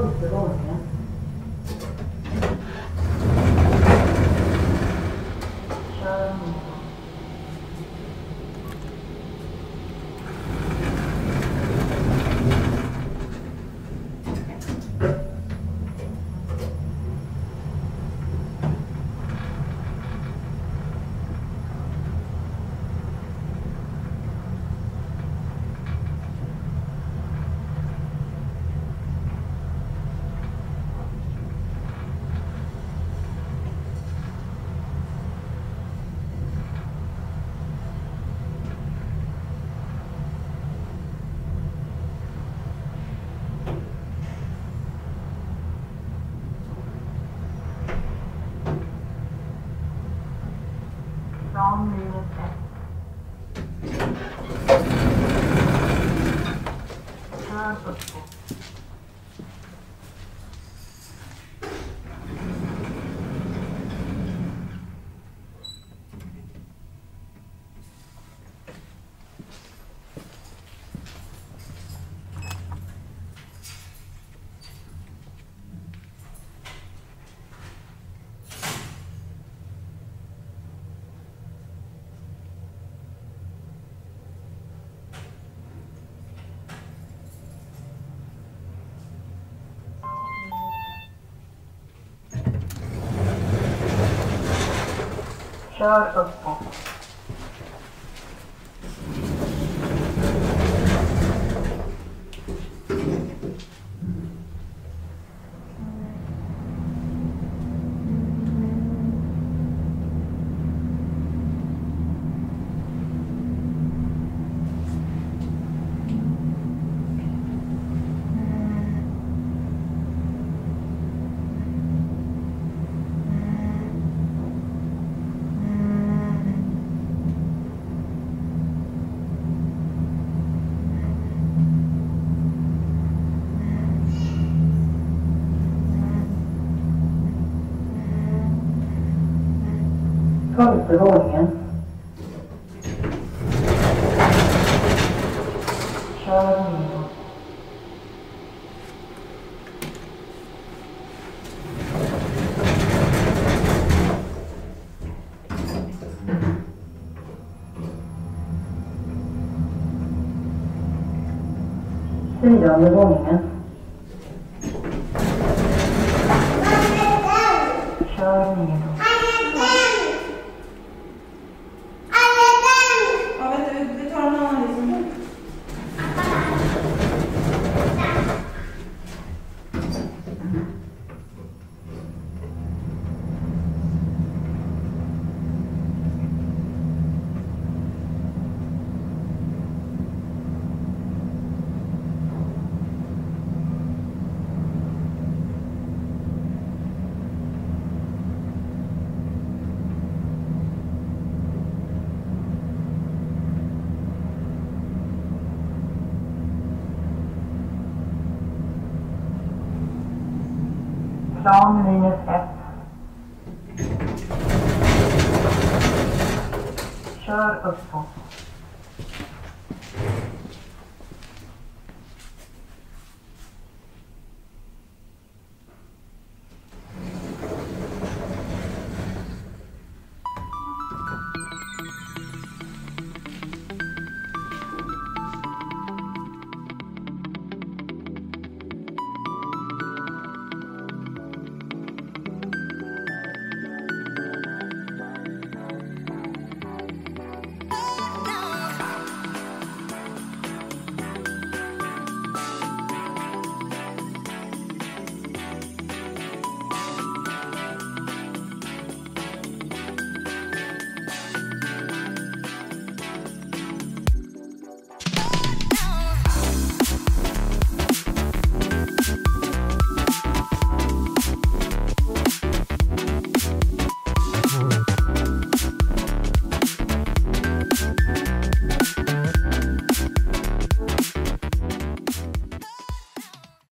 molte volte eh. Gracias. Shadow of Death. 처음에 들어오면 시원합니다. 큰 연을 보면 plan Linje 1. Kör uppåt.